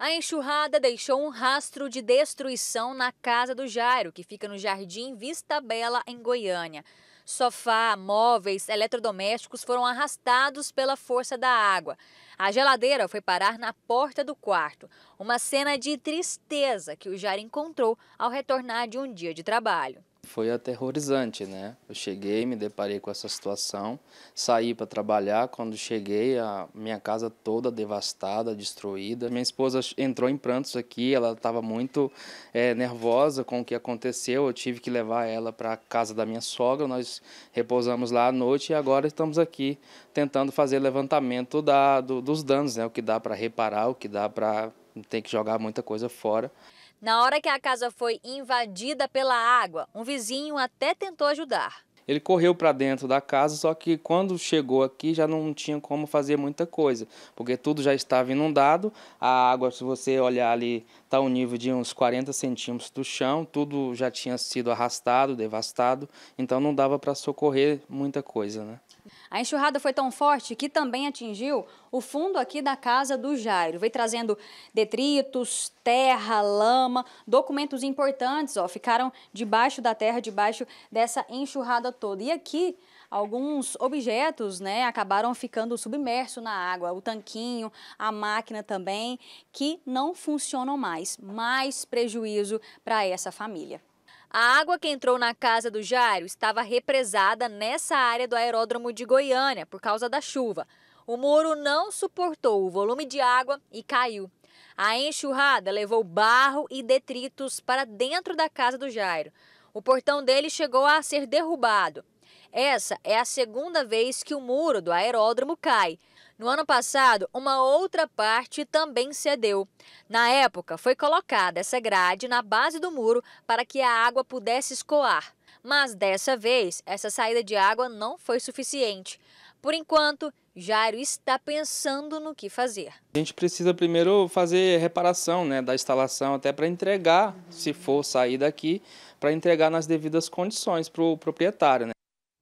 A enxurrada deixou um rastro de destruição na casa do Jairo, que fica no Jardim Vista Bela, em Goiânia. Sofá, móveis, eletrodomésticos foram arrastados pela força da água. A geladeira foi parar na porta do quarto. Uma cena de tristeza que o Jairo encontrou ao retornar de um dia de trabalho. Foi aterrorizante, né? Eu cheguei, me deparei com essa situação, saí para trabalhar. Quando cheguei, a minha casa toda devastada, destruída. Minha esposa entrou em prantos aqui, ela estava muito é, nervosa com o que aconteceu. Eu tive que levar ela para a casa da minha sogra. Nós repousamos lá à noite e agora estamos aqui tentando fazer levantamento da, do, dos danos, né? O que dá para reparar, o que dá para. Tem que jogar muita coisa fora. Na hora que a casa foi invadida pela água, um vizinho até tentou ajudar. Ele correu para dentro da casa, só que quando chegou aqui já não tinha como fazer muita coisa, porque tudo já estava inundado. A água, se você olhar ali, está ao nível de uns 40 centímetros do chão, tudo já tinha sido arrastado, devastado, então não dava para socorrer muita coisa. Né? A enxurrada foi tão forte que também atingiu o fundo aqui da casa do Jairo. Veio trazendo detritos, terra, lama, documentos importantes, ó, ficaram debaixo da terra, debaixo dessa enxurrada toda. E aqui alguns objetos né, acabaram ficando submersos na água. O tanquinho, a máquina também, que não funcionam mais. Mais prejuízo para essa família. A água que entrou na casa do Jairo estava represada nessa área do aeródromo de Goiânia por causa da chuva. O muro não suportou o volume de água e caiu. A enxurrada levou barro e detritos para dentro da casa do Jairo. O portão dele chegou a ser derrubado. Essa é a segunda vez que o muro do aeródromo cai. No ano passado, uma outra parte também cedeu. Na época, foi colocada essa grade na base do muro para que a água pudesse escoar. Mas dessa vez, essa saída de água não foi suficiente. Por enquanto, Jairo está pensando no que fazer. A gente precisa primeiro fazer reparação né, da instalação, até para entregar, se for sair daqui, para entregar nas devidas condições para o proprietário. Né?